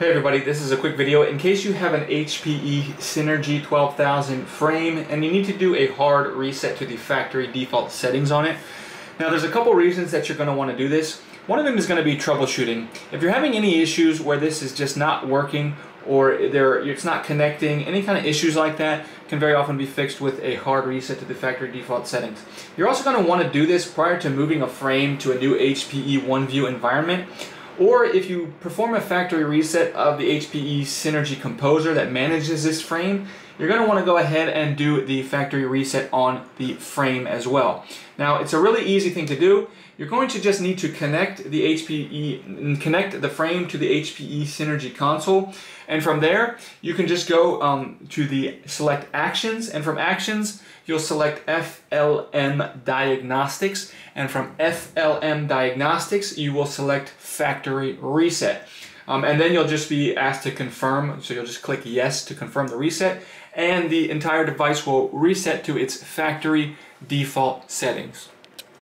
Hey everybody, this is a quick video. In case you have an HPE Synergy 12000 frame and you need to do a hard reset to the factory default settings on it. Now there's a couple reasons that you're going to want to do this. One of them is going to be troubleshooting. If you're having any issues where this is just not working or there it's not connecting, any kind of issues like that can very often be fixed with a hard reset to the factory default settings. You're also going to want to do this prior to moving a frame to a new HPE OneView environment or if you perform a factory reset of the HPE Synergy Composer that manages this frame, you're going to want to go ahead and do the factory reset on the frame as well. Now, it's a really easy thing to do. You're going to just need to connect the HPE, connect the frame to the HPE Synergy console. And from there, you can just go um, to the select actions. And from actions, you'll select FLM Diagnostics. And from FLM Diagnostics, you will select Factory Reset. Um, and then you'll just be asked to confirm, so you'll just click yes to confirm the reset, and the entire device will reset to its factory default settings.